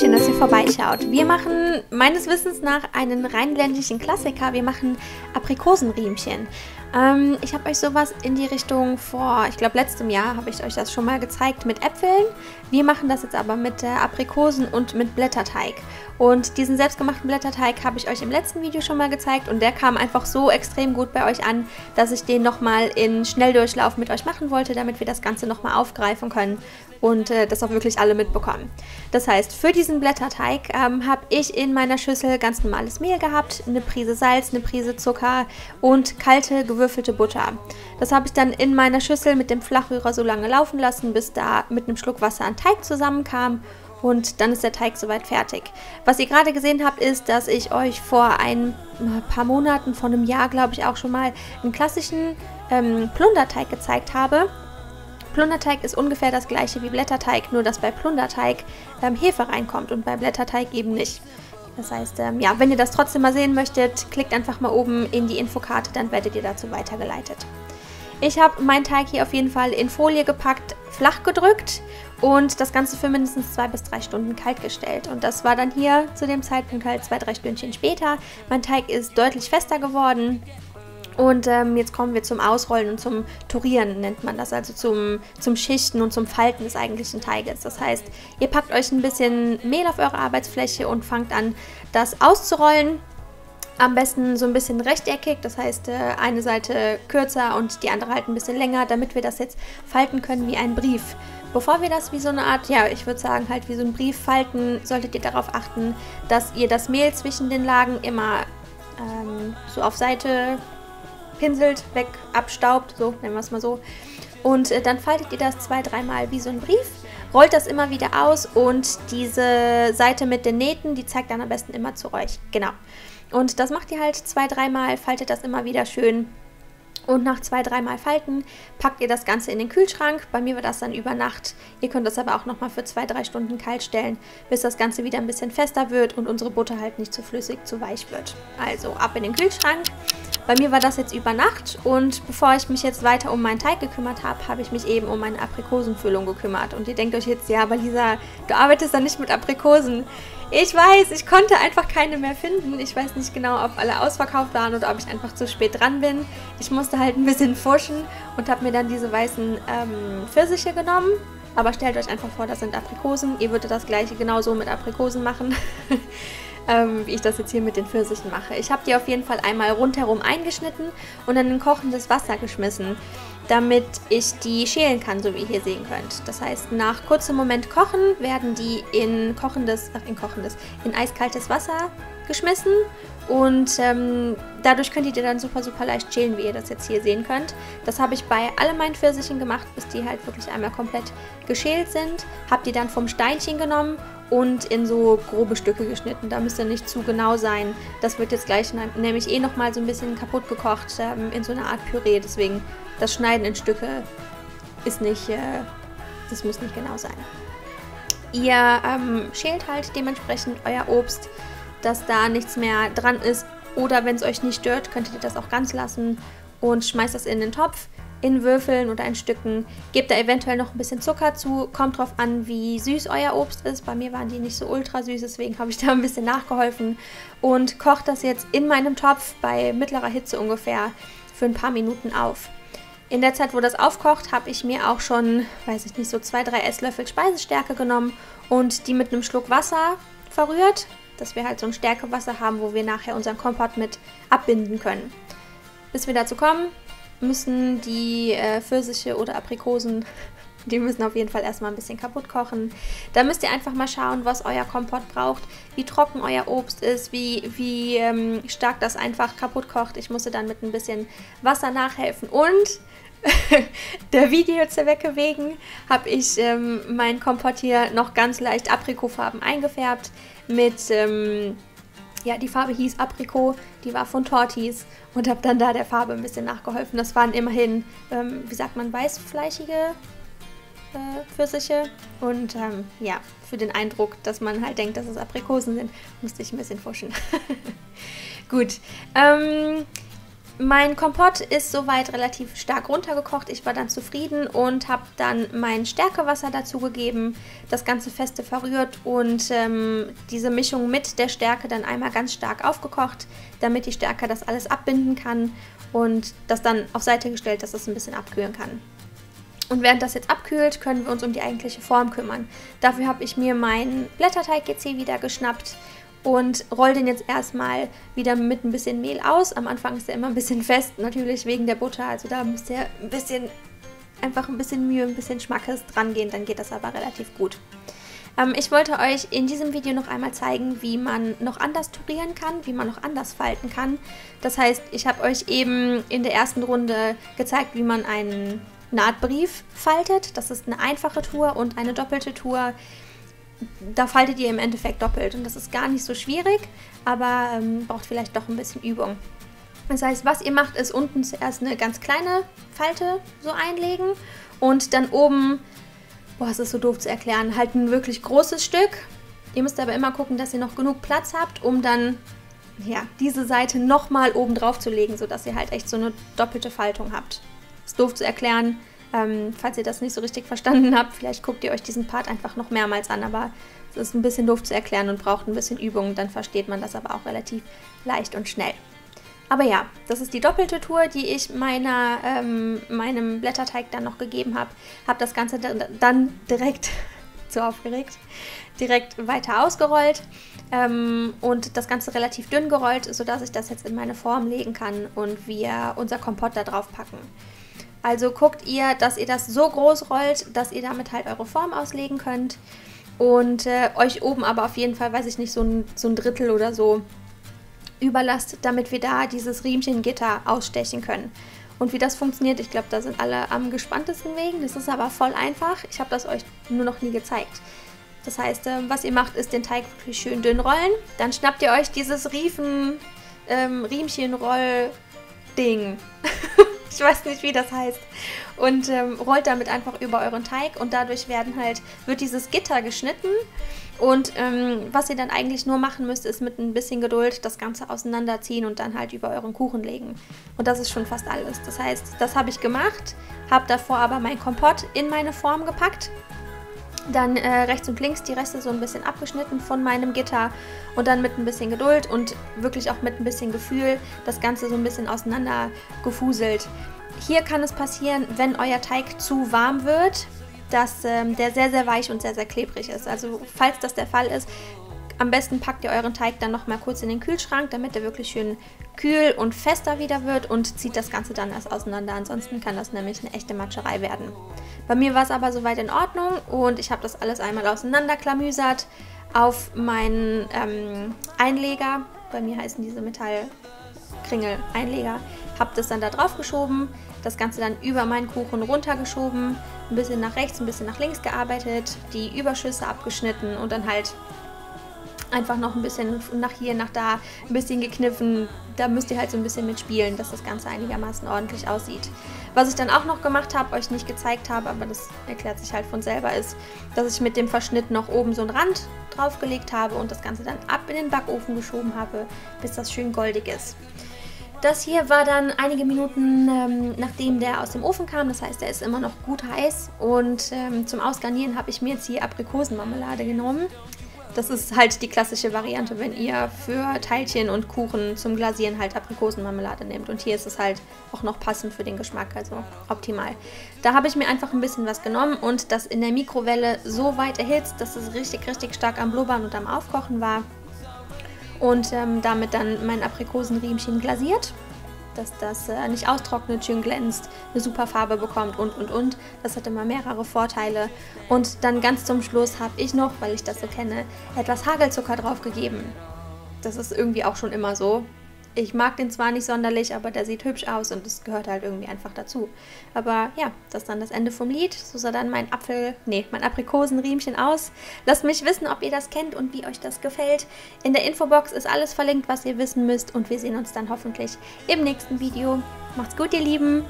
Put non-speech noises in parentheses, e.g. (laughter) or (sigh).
schön, dass ihr vorbeischaut. Wir machen meines Wissens nach einen rheinländischen Klassiker. Wir machen Aprikosenriemchen. Ähm, ich habe euch sowas in die Richtung vor, ich glaube letztem Jahr habe ich euch das schon mal gezeigt mit Äpfeln. Wir machen das jetzt aber mit äh, Aprikosen und mit Blätterteig. Und diesen selbstgemachten Blätterteig habe ich euch im letzten Video schon mal gezeigt und der kam einfach so extrem gut bei euch an, dass ich den nochmal in Schnelldurchlauf mit euch machen wollte, damit wir das Ganze nochmal aufgreifen können und äh, das auch wirklich alle mitbekommen. Das heißt, für diesen Blätterteig ähm, habe ich in meiner Schüssel ganz normales Mehl gehabt, eine Prise Salz, eine Prise Zucker und kalte gewürfelte Butter. Das habe ich dann in meiner Schüssel mit dem Flachrührer so lange laufen lassen, bis da mit einem Schluck Wasser ein Teig zusammenkam und dann ist der Teig soweit fertig. Was ihr gerade gesehen habt, ist, dass ich euch vor ein paar Monaten, vor einem Jahr glaube ich auch schon mal, einen klassischen ähm, Plunderteig gezeigt habe. Plunderteig ist ungefähr das gleiche wie Blätterteig, nur dass bei Plunderteig ähm, Hefe reinkommt und bei Blätterteig eben nicht. Das heißt, ähm, ja, wenn ihr das trotzdem mal sehen möchtet, klickt einfach mal oben in die Infokarte, dann werdet ihr dazu weitergeleitet. Ich habe meinen Teig hier auf jeden Fall in Folie gepackt, flach gedrückt und das Ganze für mindestens zwei bis drei Stunden kalt gestellt. Und das war dann hier zu dem Zeitpunkt halt zwei, drei Stündchen später. Mein Teig ist deutlich fester geworden. Und ähm, jetzt kommen wir zum Ausrollen und zum Turieren, nennt man das, also zum, zum Schichten und zum Falten des eigentlichen Teiges. Das heißt, ihr packt euch ein bisschen Mehl auf eure Arbeitsfläche und fangt an, das auszurollen. Am besten so ein bisschen rechteckig, das heißt äh, eine Seite kürzer und die andere halt ein bisschen länger, damit wir das jetzt falten können wie ein Brief. Bevor wir das wie so eine Art, ja, ich würde sagen halt wie so ein Brief falten, solltet ihr darauf achten, dass ihr das Mehl zwischen den Lagen immer ähm, so auf Seite pinselt, weg, abstaubt, so nennen wir es mal so. Und äh, dann faltet ihr das zwei, dreimal wie so ein Brief, rollt das immer wieder aus und diese Seite mit den Nähten, die zeigt dann am besten immer zu euch. Genau. Und das macht ihr halt zwei, dreimal, faltet das immer wieder schön und nach zwei, dreimal Falten packt ihr das Ganze in den Kühlschrank. Bei mir war das dann über Nacht. Ihr könnt das aber auch nochmal für zwei, drei Stunden kalt stellen, bis das Ganze wieder ein bisschen fester wird und unsere Butter halt nicht zu flüssig, zu weich wird. Also ab in den Kühlschrank. Bei mir war das jetzt über Nacht und bevor ich mich jetzt weiter um meinen Teig gekümmert habe, habe ich mich eben um meine Aprikosenfüllung gekümmert. Und ihr denkt euch jetzt, ja, aber Lisa, du arbeitest dann nicht mit Aprikosen. Ich weiß, ich konnte einfach keine mehr finden. Ich weiß nicht genau, ob alle ausverkauft waren oder ob ich einfach zu spät dran bin. Ich musste halt ein bisschen fuschen und habe mir dann diese weißen ähm, Pfirsiche genommen. Aber stellt euch einfach vor, das sind Aprikosen. Ihr würdet das gleiche genauso mit Aprikosen machen, (laughs) ähm, wie ich das jetzt hier mit den Pfirsichen mache. Ich habe die auf jeden Fall einmal rundherum eingeschnitten und dann in kochendes Wasser geschmissen damit ich die schälen kann, so wie ihr hier sehen könnt. Das heißt, nach kurzem Moment kochen werden die in kochendes, ach in kochendes, in eiskaltes Wasser geschmissen und ähm, dadurch könnt ihr die dann super, super leicht schälen, wie ihr das jetzt hier sehen könnt. Das habe ich bei alle meinen Pfirsichen gemacht, bis die halt wirklich einmal komplett geschält sind. Habe die dann vom Steinchen genommen und in so grobe Stücke geschnitten. Da müsst ihr nicht zu genau sein. Das wird jetzt gleich nämlich eh nochmal so ein bisschen kaputt gekocht ähm, in so einer Art Püree. Deswegen das Schneiden in Stücke ist nicht, äh, das muss nicht genau sein. Ihr ähm, schält halt dementsprechend euer Obst, dass da nichts mehr dran ist. Oder wenn es euch nicht stört, könntet ihr das auch ganz lassen und schmeißt das in den Topf in Würfeln oder in Stücken. Gebt da eventuell noch ein bisschen Zucker zu. Kommt drauf an, wie süß euer Obst ist. Bei mir waren die nicht so ultra süß, deswegen habe ich da ein bisschen nachgeholfen. Und kocht das jetzt in meinem Topf bei mittlerer Hitze ungefähr für ein paar Minuten auf. In der Zeit, wo das aufkocht, habe ich mir auch schon, weiß ich nicht, so zwei, drei Esslöffel Speisestärke genommen und die mit einem Schluck Wasser verrührt, dass wir halt so ein Stärkewasser haben, wo wir nachher unseren Kompott mit abbinden können. Bis wir dazu kommen, müssen die äh, Pfirsiche oder Aprikosen, die müssen auf jeden Fall erstmal ein bisschen kaputt kochen. Da müsst ihr einfach mal schauen, was euer Kompott braucht, wie trocken euer Obst ist, wie, wie ähm, stark das einfach kaputt kocht. Ich musste dann mit ein bisschen Wasser nachhelfen und (laughs) der Videozwecke wegen habe ich ähm, meinen Kompott hier noch ganz leicht Aprikofarben eingefärbt mit ähm, ja, die Farbe hieß Aprikot, die war von Tortis und habe dann da der Farbe ein bisschen nachgeholfen. Das waren immerhin, ähm, wie sagt man, weißfleischige äh, Pfirsiche und ähm, ja, für den Eindruck, dass man halt denkt, dass es Aprikosen sind, musste ich ein bisschen fuschen. (laughs) Gut, ähm, Mein Kompott ist soweit relativ stark runtergekocht. Ich war dann zufrieden und habe dann mein Stärkewasser dazugegeben, das Ganze feste verrührt und ähm, diese Mischung mit der Stärke dann einmal ganz stark aufgekocht, damit die Stärke das alles abbinden kann und das dann auf Seite gestellt, dass es ein bisschen abkühlen kann. Und während das jetzt abkühlt, können wir uns um die eigentliche Form kümmern. Dafür habe ich mir meinen Blätterteig GC wieder geschnappt und roll den jetzt erstmal wieder mit ein bisschen Mehl aus. Am Anfang ist er immer ein bisschen fest, natürlich wegen der Butter. Also da müsst ihr ein bisschen, einfach ein bisschen Mühe, ein bisschen Schmackes dran gehen, dann geht das aber relativ gut. Ähm, ich wollte euch in diesem Video noch einmal zeigen, wie man noch anders turieren kann, wie man noch anders falten kann. Das heißt, ich habe euch eben in der ersten Runde gezeigt, wie man einen Nahtbrief faltet. Das ist eine einfache Tour und eine doppelte Tour da faltet ihr im Endeffekt doppelt und das ist gar nicht so schwierig, aber ähm, braucht vielleicht doch ein bisschen Übung. Das heißt, was ihr macht, ist unten zuerst eine ganz kleine Falte so einlegen und dann oben, boah, es ist so doof zu erklären, halt ein wirklich großes Stück. Ihr müsst aber immer gucken, dass ihr noch genug Platz habt, um dann ja, diese Seite nochmal oben drauf zu legen, sodass ihr halt echt so eine doppelte Faltung habt. Ist doof zu erklären, ähm, falls ihr das nicht so richtig verstanden habt, vielleicht guckt ihr euch diesen Part einfach noch mehrmals an, aber es ist ein bisschen doof zu erklären und braucht ein bisschen Übung, dann versteht man das aber auch relativ leicht und schnell. Aber ja, das ist die doppelte Tour, die ich meiner, ähm, meinem Blätterteig dann noch gegeben habe. Habe das Ganze dann direkt, (laughs) zu aufgeregt, direkt weiter ausgerollt ähm, und das Ganze relativ dünn gerollt, sodass ich das jetzt in meine Form legen kann und wir unser Kompott da drauf packen. Also guckt ihr, dass ihr das so groß rollt, dass ihr damit halt eure Form auslegen könnt. Und äh, euch oben aber auf jeden Fall, weiß ich nicht, so ein, so ein Drittel oder so überlasst, damit wir da dieses Riemchengitter ausstechen können. Und wie das funktioniert, ich glaube, da sind alle am gespanntesten wegen. Das ist aber voll einfach. Ich habe das euch nur noch nie gezeigt. Das heißt, äh, was ihr macht, ist den Teig wirklich schön dünn rollen. Dann schnappt ihr euch dieses Riefen, ähm. (laughs) (laughs) ich weiß nicht, wie das heißt. Und ähm, rollt damit einfach über euren Teig und dadurch werden halt, wird dieses Gitter geschnitten. Und ähm, was ihr dann eigentlich nur machen müsst, ist mit ein bisschen Geduld das Ganze auseinanderziehen und dann halt über euren Kuchen legen. Und das ist schon fast alles. Das heißt, das habe ich gemacht, habe davor aber mein Kompott in meine Form gepackt dann äh, rechts und links die Reste so ein bisschen abgeschnitten von meinem Gitter und dann mit ein bisschen Geduld und wirklich auch mit ein bisschen Gefühl das Ganze so ein bisschen auseinander gefuselt. Hier kann es passieren, wenn euer Teig zu warm wird, dass ähm, der sehr, sehr weich und sehr, sehr klebrig ist. Also falls das der Fall ist, am besten packt ihr euren Teig dann nochmal kurz in den Kühlschrank, damit er wirklich schön kühl und fester wieder wird und zieht das Ganze dann erst auseinander. Ansonsten kann das nämlich eine echte Matscherei werden. Bei mir war es aber soweit in Ordnung und ich habe das alles einmal auseinanderklamüsert auf meinen ähm, Einleger. Bei mir heißen diese Metallkringel Einleger. Habe das dann da drauf geschoben, das Ganze dann über meinen Kuchen runtergeschoben, ein bisschen nach rechts, ein bisschen nach links gearbeitet, die Überschüsse abgeschnitten und dann halt einfach noch ein bisschen nach hier, nach da, ein bisschen gekniffen. Da müsst ihr halt so ein bisschen mitspielen, dass das Ganze einigermaßen ordentlich aussieht. Was ich dann auch noch gemacht habe, euch nicht gezeigt habe, aber das erklärt sich halt von selber, ist, dass ich mit dem Verschnitt noch oben so einen Rand draufgelegt habe und das Ganze dann ab in den Backofen geschoben habe, bis das schön goldig ist. Das hier war dann einige Minuten ähm, nachdem der aus dem Ofen kam, das heißt, der ist immer noch gut heiß und ähm, zum Ausgarnieren habe ich mir jetzt hier Aprikosenmarmelade genommen. Das ist halt die klassische Variante, wenn ihr für Teilchen und Kuchen zum Glasieren halt Aprikosenmarmelade nehmt. Und hier ist es halt auch noch passend für den Geschmack, also optimal. Da habe ich mir einfach ein bisschen was genommen und das in der Mikrowelle so weit erhitzt, dass es richtig, richtig stark am Blubbern und am Aufkochen war. Und ähm, damit dann mein Aprikosenriemchen glasiert dass das äh, nicht austrocknet, schön glänzt, eine super Farbe bekommt und und und. Das hat immer mehrere Vorteile. Und dann ganz zum Schluss habe ich noch, weil ich das so kenne, etwas Hagelzucker draufgegeben. Das ist irgendwie auch schon immer so. Ich mag den zwar nicht sonderlich, aber der sieht hübsch aus und das gehört halt irgendwie einfach dazu. Aber ja, das ist dann das Ende vom Lied. So sah dann mein Apfel, nee, mein Aprikosenriemchen aus. Lasst mich wissen, ob ihr das kennt und wie euch das gefällt. In der Infobox ist alles verlinkt, was ihr wissen müsst und wir sehen uns dann hoffentlich im nächsten Video. Macht's gut, ihr Lieben!